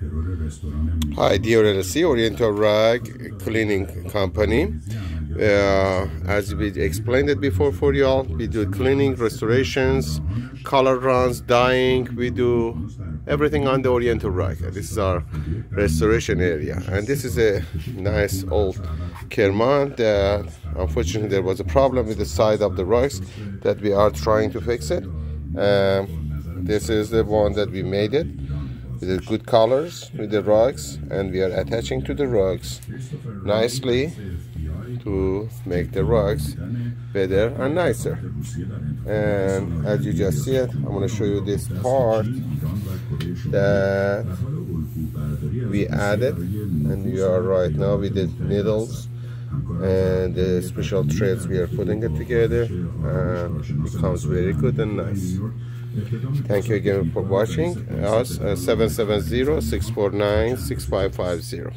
Hi, DRLC, Oriental Rag Cleaning Company. Uh, as we explained it before for y'all, we do cleaning, restorations, color runs, dyeing. We do everything on the Oriental Rag. This is our restoration area, and this is a nice old Kerman that unfortunately there was a problem with the side of the rugs that we are trying to fix it. Um, this is the one that we made it with the good colors with the rugs and we are attaching to the rugs nicely to make the rugs better and nicer. And as you just see it I'm going to show you this part that we added and we are right now with the needles and the special threads we are putting it together and it becomes very good and nice Thank you again for watching us uh, 770-649-6550.